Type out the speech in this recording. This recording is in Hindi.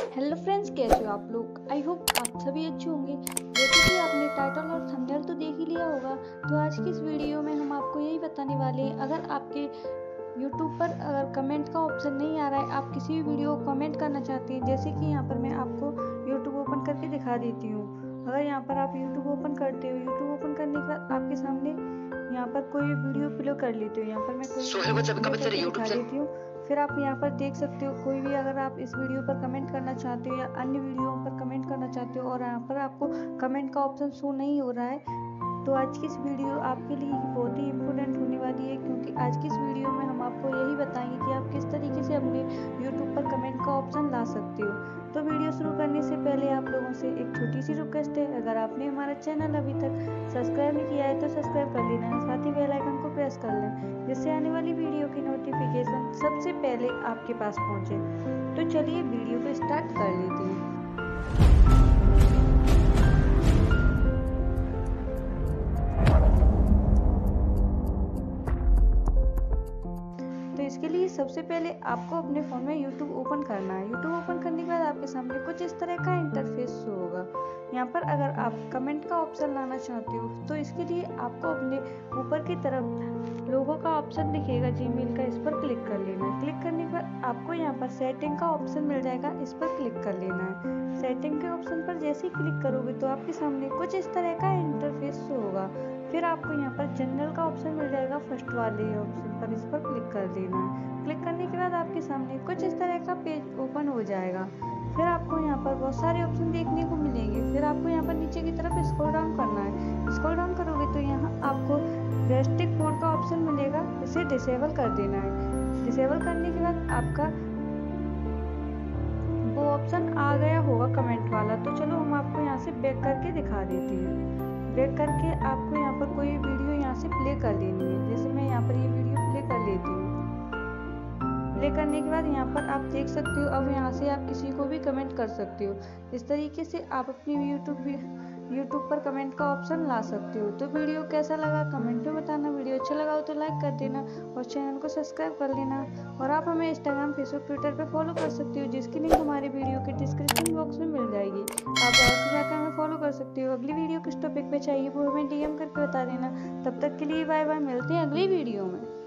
हेलो फ्रेंड्स कैसे हो आप लोग? आई होप आप सभी अच्छे होंगे। जैसे कि आपने टाइटल और थंबनेल तो देख ही लिया होगा तो आज की इस वीडियो में हम आपको यही बताने वाले हैं, अगर आपके यूट्यूब पर अगर कमेंट का ऑप्शन नहीं आ रहा है, आप किसी भी वीडियो को कमेंट करना चाहते हैं, जैसे कि यहाँ पर मैं आपको यूट्यूब ओपन करके दिखा देती हूँ। अगर यहाँ पर आप यूट्यूब ओपन करते हो यूट्यूब ओपन करने के बाद आपके सामने यहाँ पर कोई वीडियो प्ले कर लेते हो। यहाँ पर मैं कोई दिखा देती हूँ। फिर आप यहाँ पर देख सकते हो कोई भी अगर आप इस वीडियो पर कमेंट करना चाहते हो या अन्य वीडियो पर कमेंट करना चाहते हो और यहाँ पर आपको कमेंट का ऑप्शन शो नहीं हो रहा है तो आज की इस वीडियो आपके लिए बहुत ही इम्पोर्टेंट होने वाली है क्योंकि आज की इस ऑप्शन ला सकते हो। तो वीडियो शुरू करने से पहले आप लोगों से एक छोटी सी रिक्वेस्ट है। अगर आपने हमारा चैनल अभी तक सब्सक्राइब नहीं किया है तो सब्सक्राइब कर लेना। साथ ही बेल आइकन को प्रेस कर लें, जिससे आने वाली वीडियो की नोटिफिकेशन सबसे पहले आपके पास पहुँचे। तो चलिए वीडियो को स्टार्ट कर लेते हैं। इसके लिए सबसे पहले आपको अपने फ़ोन में YouTube ओपन करना है। YouTube ओपन करने के बाद आपके सामने कुछ इस तरह का इंटरफेस शो होगा। यहाँ पर अगर आप कमेंट का ऑप्शन लाना चाहते हो तो इसके लिए आपको अपने ऊपर की तरफ़ लोगों का ऑप्शन दिखेगा जीमेल का, इस पर क्लिक कर लेना है। क्लिक करने बाद आपको यहाँ पर सेटिंग का ऑप्शन मिल जाएगा, इस पर क्लिक कर लेना है। सेटिंग के ऑप्शन पर जैसे ही क्लिक करोगे तो आपके सामने कुछ इस तरह का इंटरफेस शो होगा। फिर आपको यहाँ पर जनरल का ऑप्शन मिल जाएगा फ़र्स्ट वाले ऑप्शन पर इस पर क्लिक कर देना। है क्लिक करने के बाद आपके सामने कुछ इस तरह का पेज ओपन हो जाएगा। फिर आपको यहाँ पर बहुत सारे ऑप्शन देखने को मिलेंगे। फिर आपको यहाँ पर नीचे की तरफ़ स्क्रॉल डाउन करना है। स्क्रॉल डाउन करोगे तो यहाँ आपको रेस्ट्रिक्ट मोड का ऑप्शन मिलेगा। इसे डिसेबल कर देना है। डिसेबल करने के बाद आपका वो ऑप्शन आ गया होगा कमेंट वाला। तो चलो हम आपको यहाँ से बैक करके दिखा देते हैं। बैक करके आपको यहाँ पर कोई वीडियो यहाँ से प्ले कर लेनी है। जैसे मैं यहाँ पर ये यह वीडियो प्ले कर लेती हूँ। प्ले करने के बाद यहाँ पर आप देख सकते हो, अब यहाँ से आप किसी को भी कमेंट कर सकते हो। इस तरीके से आप अपनी यूट्यूब यूट्यूब पर कमेंट का ऑप्शन ला सकते हो। तो वीडियो कैसा लगा कमेंट में बताना। वीडियो अच्छा लगा हो तो लाइक कर देना और चैनल को सब्सक्राइब कर लेना। और आप हमें इंस्टाग्राम फेसबुक ट्विटर पर फॉलो कर सकते हो, जिसकी लिंक हमारे वीडियो के डिस्क्रिप्शन बॉक्स में मिल जाएगी। आप कर सकते हो। अगली वीडियो किस टॉपिक पे चाहिए वो हमें डीएम करके बता देना। तब तक के लिए बाय बाय, मिलते हैं अगली वीडियो में।